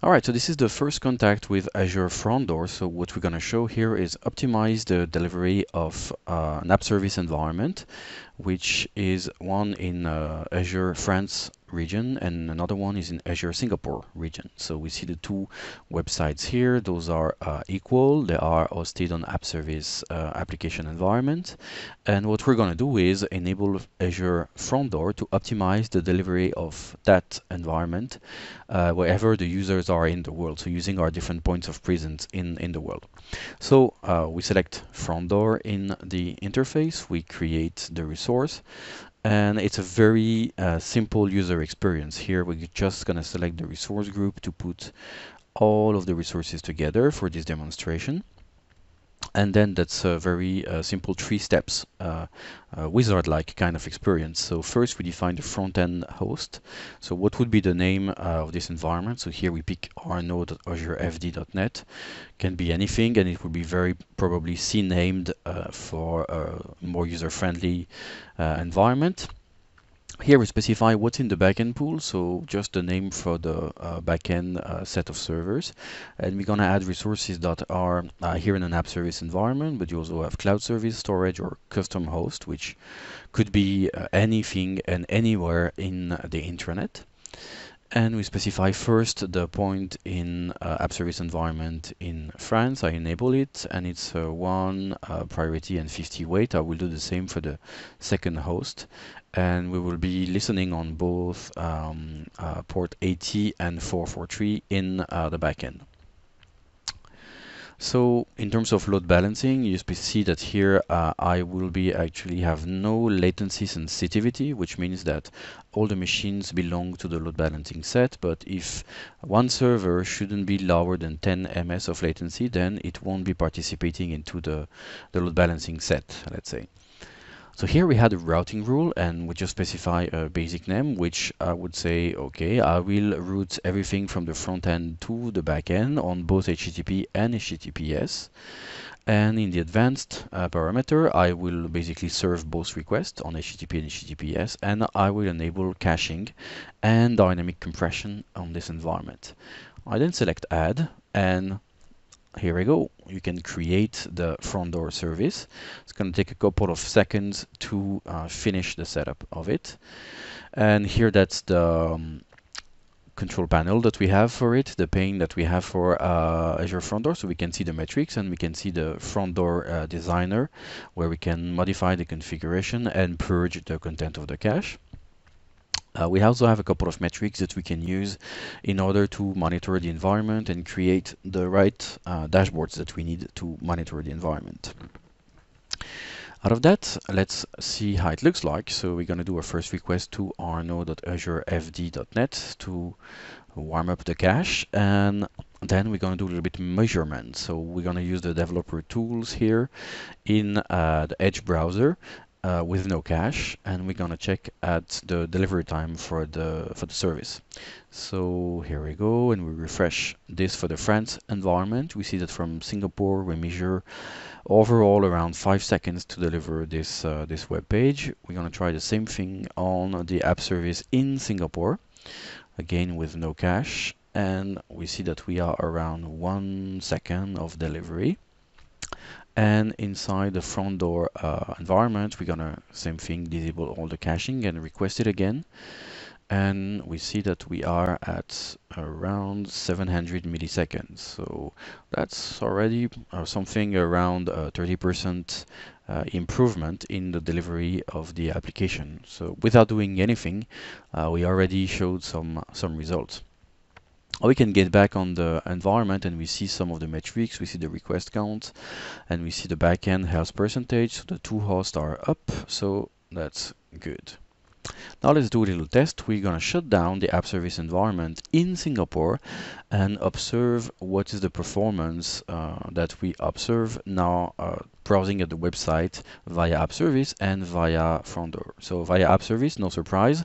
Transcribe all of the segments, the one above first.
All right, so this is the first contact with Azure Front Door. So what we're going to show here is optimize the delivery of uh, an app service environment, which is one in uh, Azure France region and another one is in Azure Singapore region. So we see the two websites here. Those are uh, equal. They are hosted on app service uh, application environment. And what we're going to do is enable Azure Front Door to optimize the delivery of that environment uh, wherever the users are in the world. So using our different points of presence in, in the world. So uh, we select Front Door in the interface. We create the resource and it's a very uh, simple user experience. Here we're just going to select the resource group to put all of the resources together for this demonstration and then that's a very uh, simple three steps uh, uh, wizard-like kind of experience. So first we define the front-end host. So what would be the name uh, of this environment? So here we pick arnaud.azurefd.net. Can be anything and it would be very probably CNAMED uh, for a more user-friendly uh, environment. Here we specify what's in the backend pool, so just the name for the uh, backend uh, set of servers. And we're going to add resources that are uh, here in an app service environment, but you also have cloud service, storage, or custom host, which could be uh, anything and anywhere in the intranet and we specify first the point in uh, app service environment in France. I enable it and it's uh, one uh, priority and 50 weight. I will do the same for the second host and we will be listening on both um, uh, port 80 and 443 in uh, the backend. So in terms of load balancing, you see that here uh, I will be actually have no latency sensitivity, which means that all the machines belong to the load balancing set. But if one server shouldn't be lower than 10 ms of latency, then it won't be participating into the, the load balancing set, let's say. So here we had a routing rule and we just specify a basic name, which I would say, okay, I will route everything from the front end to the back end on both HTTP and HTTPS. And in the advanced uh, parameter, I will basically serve both requests on HTTP and HTTPS, and I will enable caching and dynamic compression on this environment. I then select add and here we go. You can create the front door service. It's going to take a couple of seconds to uh, finish the setup of it. And here that's the um, control panel that we have for it, the pane that we have for uh, Azure Front Door. So we can see the metrics and we can see the front door uh, designer where we can modify the configuration and purge the content of the cache. Uh, we also have a couple of metrics that we can use in order to monitor the environment and create the right uh, dashboards that we need to monitor the environment. Out of that, let's see how it looks like. So we're going to do a first request to arnaud.azurefd.net to warm up the cache and then we're going to do a little bit measurement. So we're going to use the developer tools here in uh, the Edge browser with no cache and we're to check at the delivery time for the for the service. So here we go and we refresh this for the France environment. We see that from Singapore we measure overall around five seconds to deliver this uh, this web page. We're to try the same thing on the app service in Singapore again with no cache and we see that we are around one second of delivery and inside the front door uh, environment we're gonna same thing disable all the caching and request it again. And we see that we are at around 700 milliseconds. So that's already uh, something around 30% uh, uh, improvement in the delivery of the application. So without doing anything uh, we already showed some some results we can get back on the environment and we see some of the metrics. We see the request count and we see the backend health percentage. So the two hosts are up, so that's good. Now let's do a little test. We're going to shut down the app service environment in Singapore and observe what is the performance uh, that we observe now uh, browsing at the website via app service and via front door. So via app service, no surprise,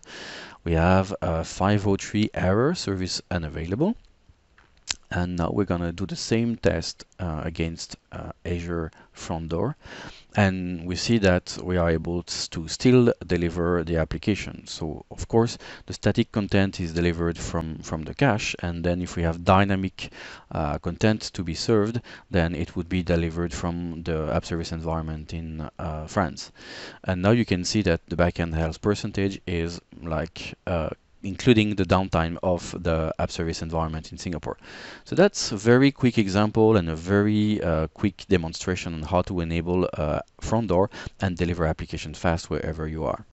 we have a 503 error service unavailable and now we're gonna do the same test uh, against uh, Azure front door and we see that we are able to still deliver the application. So of course the static content is delivered from from the cache and then if we have dynamic uh, content to be served then it would be delivered from the app service environment in uh, France. And now you can see that the backend health percentage is like uh, including the downtime of the app service environment in Singapore. So that's a very quick example and a very uh, quick demonstration on how to enable uh, front door and deliver applications fast wherever you are.